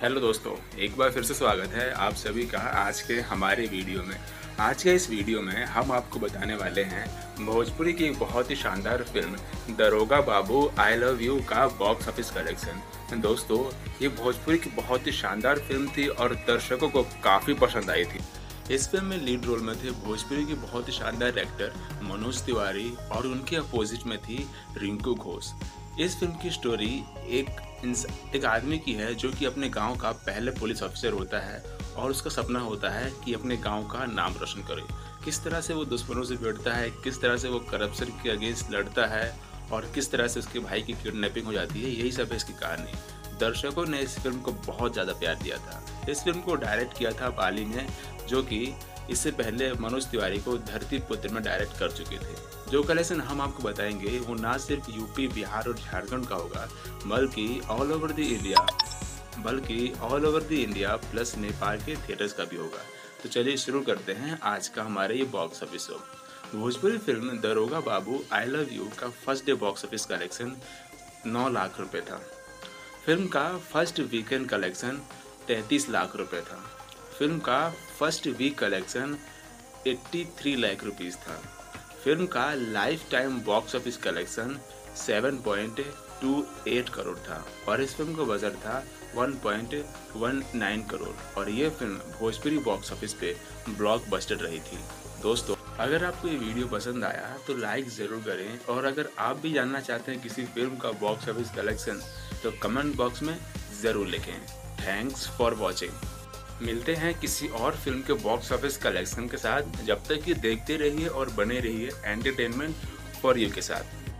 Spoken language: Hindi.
हेलो दोस्तों, एक बार फिर से स्वागत है आप सभी का आज के हमारे वीडियो में। आज के इस वीडियो में हम आपको बताने वाले हैं भोजपुरी की बहुत ही शानदार film Daroga Babu I love you का बॉक्स ऑफ़िस कलेक्शन दोस्तों, ये भोजपुरी की बहुत ही शानदार फ़िल्म थी और दर्शकों को काफ़ी पसंद आई थी। इस फ़िल्म में लीड रोल में थे भोजपुरी की बहुत ही शानदार एक्टर मनोज तिवारी और उनके अपोजिट में थी रिंकू घोष। इस फ़िल्म की स्टोरी एक एक आदमी की है जो कि अपने गाँव का पहले पुलिस ऑफिसर होता है और उसका सपना होता है कि अपने गाँव का नाम रोशन करे। किस तरह से वो दुश्मनों से भिड़ता है, किस तरह से वो करप्शन के अगेंस्ट लड़ता है और किस तरह से उसके भाई की किडनैपिंग हो जाती है, यही सब है इसकी कहानी। दर्शकों ने इस फ़िल्म को बहुत ज़्यादा प्यार दिया था। इस फ़िल्म को डायरेक्ट किया था बाली ने, जो कि इससे पहले मनोज तिवारी को धरती पुत्र में डायरेक्ट कर चुके थे। जो कलेक्शन हम आपको बताएँगे, वो ना सिर्फ़ यूपी, बिहार और झारखंड का होगा, बल्कि ऑल ओवर द इंडिया बल्कि all over the India plus Nepal के थिएटर्स का भी होगा। तो चलिए शुरू करते हैं आज का हमारे ये box office show Bhojpuri film Daroga Babu I love you का first day box office collection नौ लाख रुपए था। फ़िल्म का फ़र्स्ट वीकेंड कलेक्शन तैंतीस लाख रुपए था। फ़िल्म का first week collection 83 lakh rupees था। फ़िल्म का lifetime box office collection 7.28 crore था और इस फ़िल्म का बजट था 1.19 करोड़ और ये फ़िल्म भोजपुरी बॉक्स ऑफ़िस पे ब्लॉकबस्टर रही थी। दोस्तों, अगर आपको ये वीडियो पसंद आया तो लाइक ज़रूर करें और अगर आप भी जानना चाहते हैं किसी फ़िल्म का बॉक्स ऑफ़िस कलेक्शन तो कमेंट बॉक्स में ज़रूर लिखें। थैंक्स फॉर वॉचिंग मिलते हैं किसी और फ़िल्म के बॉक्स ऑफ़िस कलेक्शन के साथ। जब तक ये देखते रहिए और बने रहिए एंटरटेनमेंट फॉर यू के साथ।